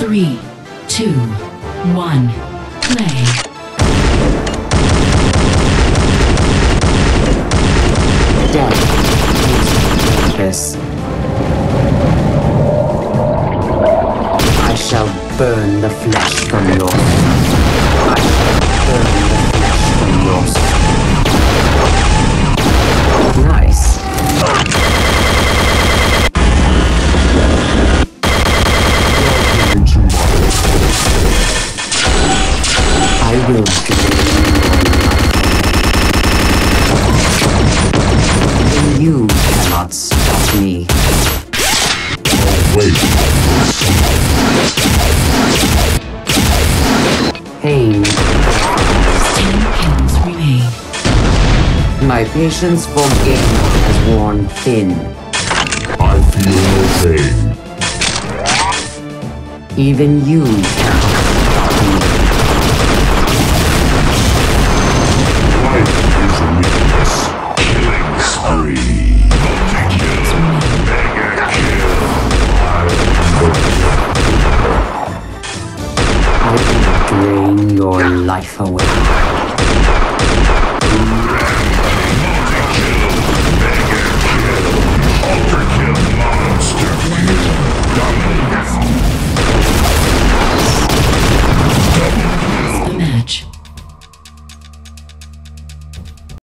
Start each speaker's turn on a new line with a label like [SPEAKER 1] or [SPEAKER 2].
[SPEAKER 1] Three, two, one, play.
[SPEAKER 2] Death is. I shall burn the flesh from your will drain your life. You cannot stop me. Pain.
[SPEAKER 1] Ten kills remain.
[SPEAKER 2] My patience for gain has worn thin.
[SPEAKER 3] I feel no pain.
[SPEAKER 2] Even you life away.